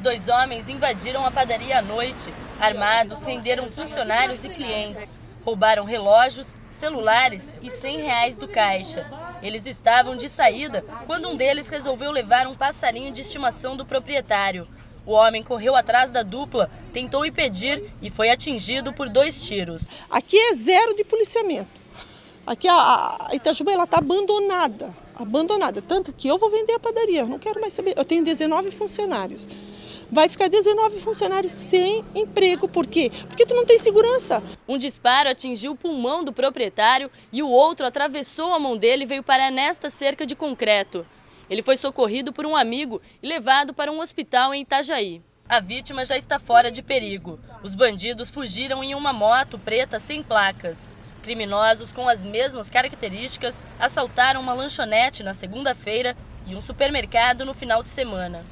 Dois homens invadiram a padaria à noite. Armados, renderam funcionários e clientes. Roubaram relógios, celulares e 100 reais do caixa. Eles estavam de saída quando um deles resolveu levar um passarinho de estimação do proprietário. O homem correu atrás da dupla, tentou impedir e foi atingido por dois tiros. Aqui é zero de policiamento. Aqui a, Itajuba está abandonada, abandonada. Tanto que eu vou vender a padaria, eu não quero mais saber. Eu tenho 19 funcionários vai ficar 19 funcionários sem emprego. Por quê? Porque tu não tem segurança. Um disparo atingiu o pulmão do proprietário e o outro atravessou a mão dele e veio parar nesta cerca de concreto. Ele foi socorrido por um amigo e levado para um hospital em Itajaí. A vítima já está fora de perigo. Os bandidos fugiram em uma moto preta sem placas. Criminosos com as mesmas características assaltaram uma lanchonete na segunda-feira e um supermercado no final de semana.